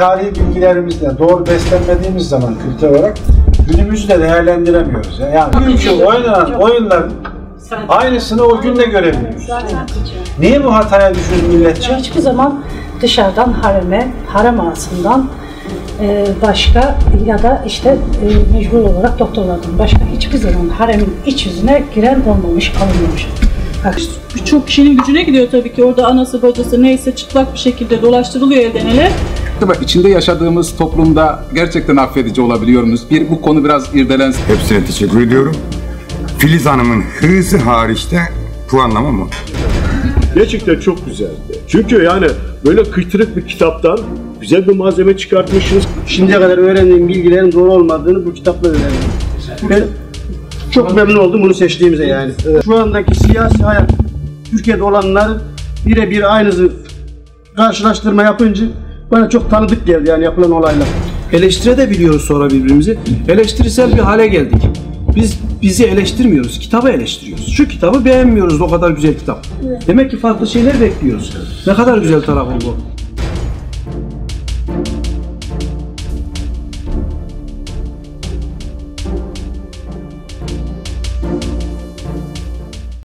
tarihi bilgilerimizle doğru beslenmediğimiz zaman kültür olarak günümüzü de değerlendiremiyoruz. Yani bugünkü oynanan oyunların aynısını o gün de görebiliyoruz. Niye bu hataya düşürdü milletçe? Hiçbir zaman dışarıdan hareme, harem ağasından e, başka ya da işte e, mecbur olarak doktorlardan başka hiçbir zaman haremin iç yüzüne giren olmamış, alınmamış. Bak, Birçok kişinin gücüne gidiyor tabii ki. Orada anası bacısı neyse çıplak bir şekilde dolaştırılıyor elden ele. Bak içinde yaşadığımız toplumda gerçekten affedici olabiliyor muyuz? Bir, bu konu biraz irdelensin. Hepsine teşekkür ediyorum. Filiz Hanım'ın hızı hariçte puanlama mı? Gerçekten çok güzeldi. Çünkü yani böyle kıytırık bir kitaptan güzel bir malzeme çıkartmışsınız. Şimdiye kadar öğrendiğim bilgilerin doğru olmadığını bu kitapla öğrendim. Ben çok memnun oldum bunu seçtiğimize yani. Şu andaki siyasi hayat Türkiye'de olanlar birebir aynısı karşılaştırma yapınca bana çok tanıdık geldi yani yapılan olaylar. Eleştirebiliyoruz sonra birbirimizi. Eleştirisel bir hale geldik. Biz bizi eleştirmiyoruz, kitabı eleştiriyoruz. Şu kitabı beğenmiyoruz, o kadar güzel kitap. Demek ki farklı şeyler bekliyoruz. Ne kadar güzel tarafı bu.